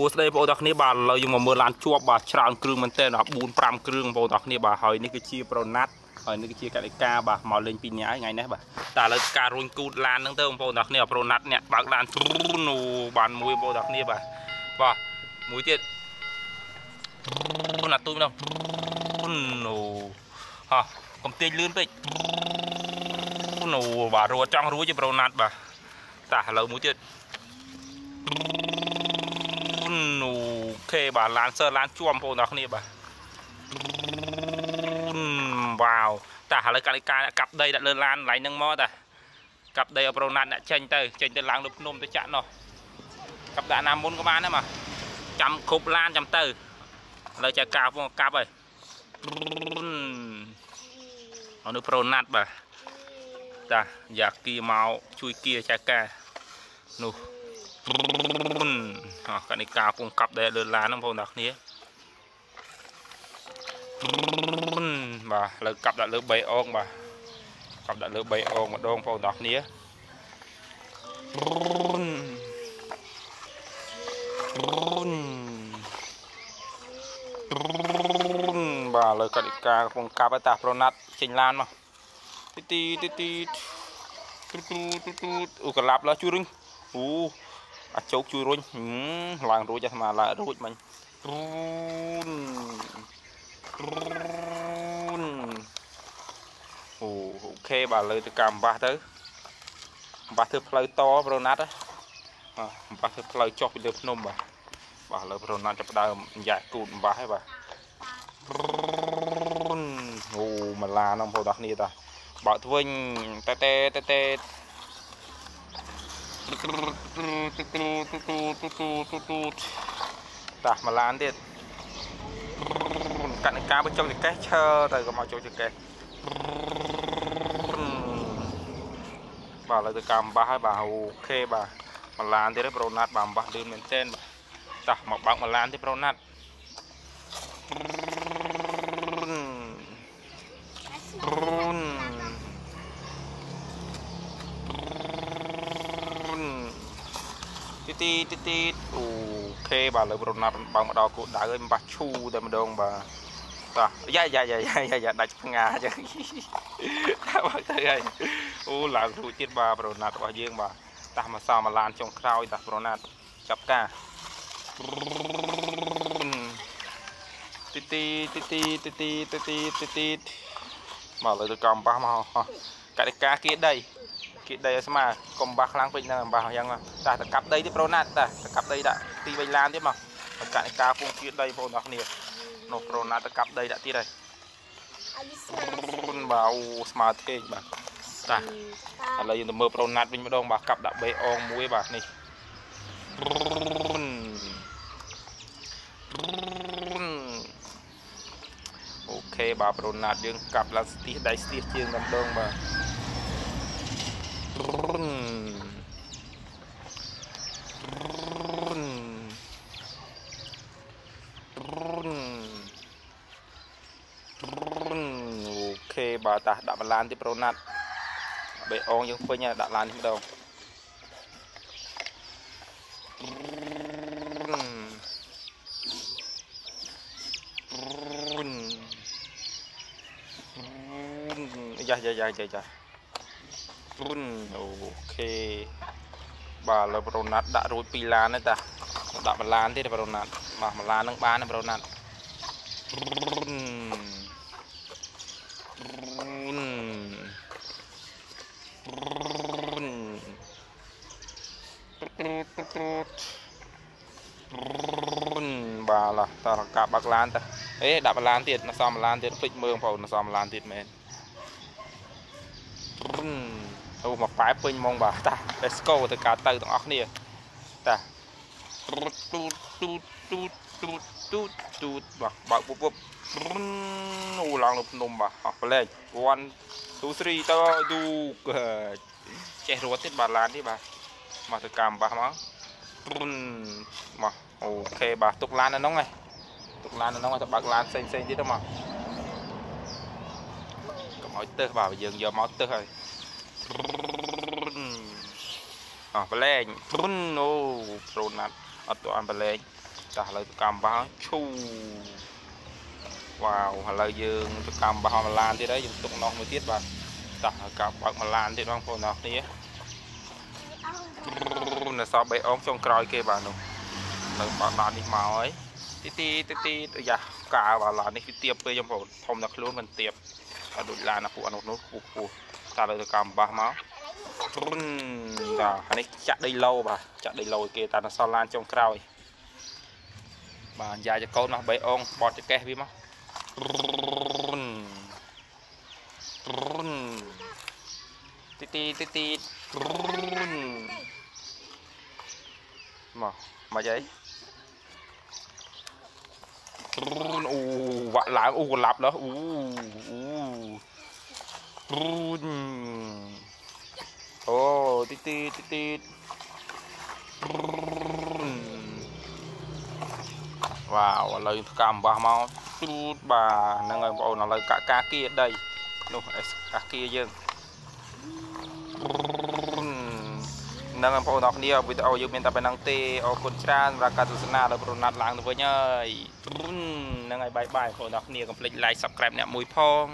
សួស្តីបងប្អូនទាំងគ្នាបាទឥឡូវយើងមកមើលឡានជាប់បាទច្រើនគ្រឿងមែនទែនដល់4 5គ្រឿងបងប្អូនទាំងគ្នាបាទហើយនេះគឺជាប្រូណាត់ហើយនេះគឺជាកតិកាបាទមកលេងពីរនាក់ហើយថ្ងៃនេះបាទតែឥឡូវការរុញគូតឡានហ្នឹងទៅបងប្អូនទាំងគ្នាប្រូណាត់អ្នកបើកឡានទ្រូនូបានមួយបងប្អូនទាំងគ្នាបាទបាទមួយទៀតណាត់ទូចម្ដងនូហោះកុំទាញលឿនពេកនូបាទរួចចង់រួចទេប្រូណាត់បាទតាឥឡូវមួយទៀត អូខេបាទឡានសើឡានជួមបងប្អូនទាំងគ្នាបាទវ៉ាវតាឥឡូវកាលិកាកាប់ដីដាក់លើឡានកន្លែងហ្នឹងមកតាកាប់ដីឲ្យប្រូណាត់អ្នកចេញទៅចេញទៅឡើងលើភ្នំទៅចាក់នោះកាប់ដាក់ណាមុនក៏បានដែរមកចាំគ្រប់ឡានចាំទៅឥឡូវចៅកាប់មកកាប់ហើយអនុប្រូណាត់បាទតាយ៉ាគីមកជួយគៀចៅកានោះអ កនិកាពងកាប់ដែលលើឡានហ្នឹងបងប្អូនអ្នកគ្នាបាទលើកាប់ដាក់លើ3អងបាទកាប់ដាក់លើ3អងម្ដងបងប្អូនអ្នកគ្នាបាទលើកតិកាកំពុងកាប់ហើយតាប្រូណាត់ចេញឡានមកទីទីទីទូទូទូទូអូកឡាប់ឡើជួយរុញអូ អាចជោគជួយរុញឡើងរួចអាស្មាឡើងរួចមិញរូនរូនអូអូខេបាទលើទៅកាំបាសទៅបាសធ្វើផ្លូវតប្រូណាត់បាទបាសធ្វើផ្លូវចុះពីលើភ្នំបាទបាទលើប្រូណាត់ចាប់ដើមយ៉ាក់គូតបាសហើយបាទអូម៉ាឡាហ្នឹងបងប្អូនគ្នាតាបើកទៅវិញតេតេតេតេ តាមកឡានទៀតកណ្ដការបញ្ចុងចកេះឈើទៅក៏មកចូលចកេះបាទឥឡូវទៅកាំបាសហើយបាទអូខេបាទមកឡានទៀតប្រូណាត់បាទអំបាសលឿនមែនទែនបាទតាមកបើកមកឡានទៀតប្រូណាត់ ទីទីទីអូខេបាទលើប្រណាត់បើមកដល់គោដៅហើយមិនបាស់ឈូតែម្ដងបាទតោះយ៉ាយ៉ាយ៉ាយ៉ាយ៉ាដាច់ផ្ងាចឹងថាបើទៅហើយអូឡើងរួចទៀតបាទប្រណាត់របស់យើងបាទតាស់មកសមកឡានចុងក្រោយតាស់ប្រណាត់ចាប់ការទីទីទីទីទីទីទីទីទីមកលើទៅកំបាសមកកតិកាគៀដី គៀដីឲ្យស្មើកុំបាសខ្លាំងពេកហ្នឹងបាសយ៉ាងតាទៅកាប់ដីទៀតប្រូណាត់តាទៅកាប់ដីដាក់ទីវៃឡានទៀតមកកតិកាពងគៀដីបងប្អូនគ្នានោះប្រូណាត់ទៅកាប់ដីដាក់ទៀតហើយបាទអូស្មើទេបាទតាឥឡូវយើងទៅមើលប្រូណាត់វិញម្ដងបាទកាប់ដាក់បេអងមួយបាទនេះអូខេបាទប្រូណាត់យើងកាប់ឡើងស្ទះដៃស្ទះជាងតែម្ដងបាទខេ បាទតាដាក់បន្លានទីប្រូណាត់បេអងយើងពេញដាក់ឡាននេះម្ដងយ៉ាយ៉ាយ៉ាយ៉ាយ៉ា រុនអូខេបាទលើប្រូណាត់ដាក់រួច2ឡានទេតាដាក់បន្លានទៀតប្រូណាត់បាទបន្លាននឹងបានប្រូណាត់រុនបាទឡាតរកាបាក់ឡានតាអេដាក់បឡានទៀតនៅសំបឡានទៀតពេចមើងបងនៅសំបឡានទៀតមែន អូមកប៉ែពេញហ្មងបាទតា Let's go ទៅការទៅទាំងអស់គ្នាតាទូតទូតទូតទូតទូតទូតទូតបាទបើកពុបពុបអូឡើងលើភ្នំបាទអស់ប្លែក1 2 3ទៅឌូចេះរត់ទៀតបាទឡាននេះបាទមកទៅកម្មបាសមកមកអូខេបាទទុកឡាននៅក្នុងហ្នឹងទុកឡាននៅក្នុងទៅបើកឡានផ្សេងផ្សេងទៀតទៅមកកុំឲ្យទៅបាទយើងយកមកទៅហើយ អស់ប្រឡែងព្រុនអូប្រូណាត់អត់ទាន់ប្រឡែងចាស់ឥឡូវទៅកម្មបាសឈូវ៉ាវឥឡូវយើងទៅកម្មបាសម្លានទៀតហើយយើងទុកនោះមួយទៀតបាទចាស់ហើយកាបើកម្លានទៀតបងប្អូនអរគ្នានៅសល់បេអងចុងក្រោយគេបាទនោះនៅបើឡាននេះមកហើយទីទីទីទីយ៉ាកាបាទឡាននេះវាទៀបពេកបងប្អូនធំដល់ខ្លួនមិនទៀបតែដូចឡានណាពួកអនុនោះពូពូ តែលើទៅកម្មបាសមករុនចាអានេះចាក់ដីឡូបាទចាក់ដីឡូគេតានៅសល់ឡានចុងក្រោយបាទយ៉ាចកូនមក3អងបត់ចកេះវាមករុនរុនទីទីទីទីរុនមកមកយាយរុនអូវាក់ឡើងអូកលាប់ដល់អូអូ រុនអូទីទីទីទីវ៉ាវឥឡូវកាំបាសមកទូតបាទហ្នឹងហើយបងប្អូនឥឡូវកាក់កាគីដីនោះកាគីយើងហ្នឹងហើយបងប្អូនអរគ្នាវីដេអូយើងមានតែប៉ុណ្្នឹងទេអរគុណច្រើនសម្រាប់ការទស្សនាដល់ប្រណាត់ឡើងទៅវិញហើយហ្នឹងហើយបាយបាយបងប្អូនអរគ្នាកុំភ្លេច like subscribe អ្នកមួយផង